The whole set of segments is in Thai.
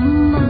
mama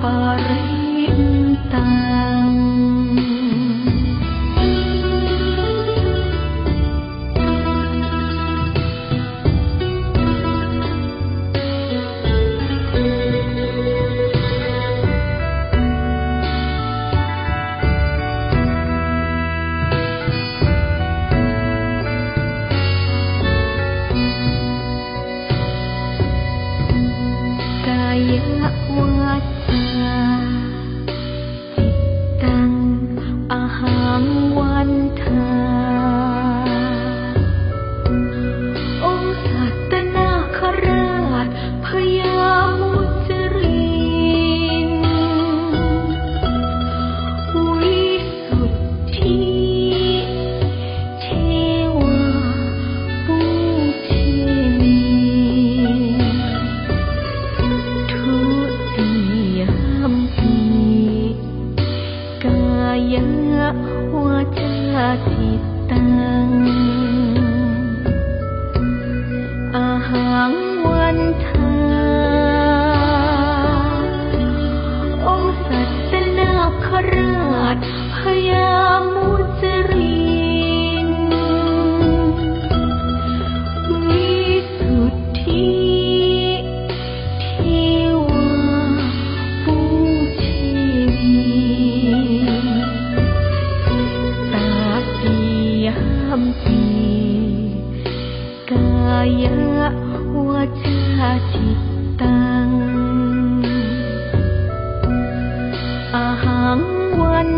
Perintah หัวใายะวัชชิตัง อาหังวัน